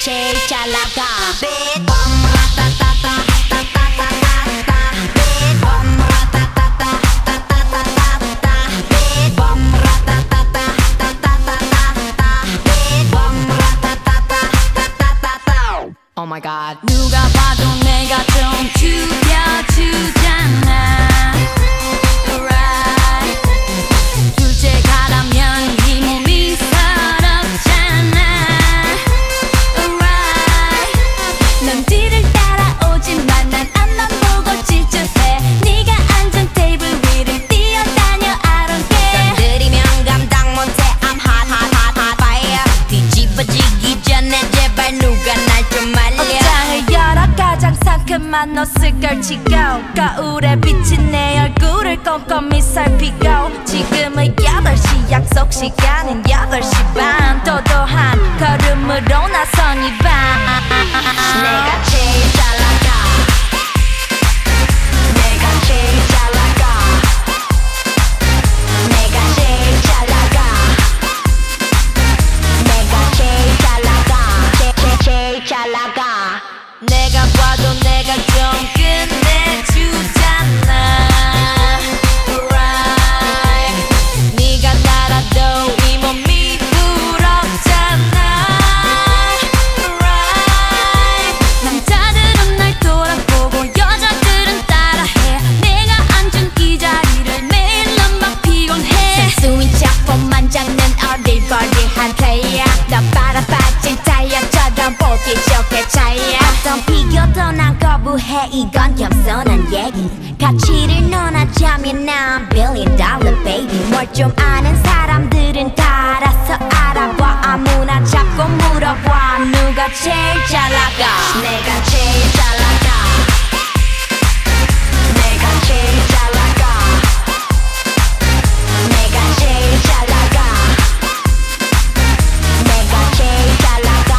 제일 잘 나가 Big Bang 라따따따 따따따따따 Big Bang 라따따따 따따따따따 Big Bang 라따따따 따따따따따 Big Bang 라따따따 Oh my god. 누 뒤를 따라오지만 난 앞만 보고 질주해. 네가 앉은 테이블 위를 뛰어다녀 I don't care. 건드리면 감당 못해. I'm hot hot hot hot fire. 뒤집어지기 전에 제발 누가 날 좀 말려. 옷장을 열어 가장 상큼한 옷을 걸치고 거울에 비친 내 얼굴을 꼼꼼히 살피고. 지금은 8시 약속 시간은 8시 반. 도도한 걸음으로 나선 이밤 내 이건 겸손한 얘기. 가치를 논하자면 난 billion dollar baby. 뭘 좀 아는 사람들은 다 알아서 알아봐. 아무나 자꾸 물어봐. 누가 제일 잘 나가? 내가 제일 잘 나가. 내가 제일 잘 나가. 내가 제일 잘 나가. 내가 제일 잘 나가.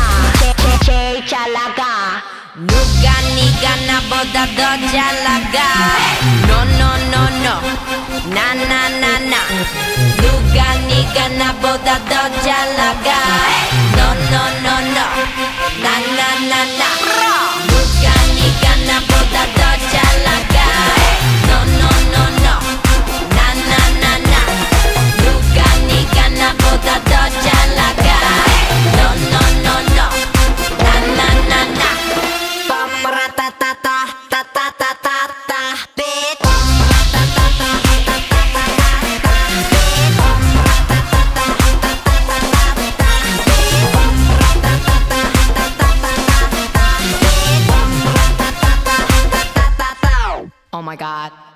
제일 잘 나가. 누가 네가 나보다 더 잘 나가 No no no no 나나나나 나, 나, 누가 네가 나보다 더 잘 나가 No no no no 나나나나 my God.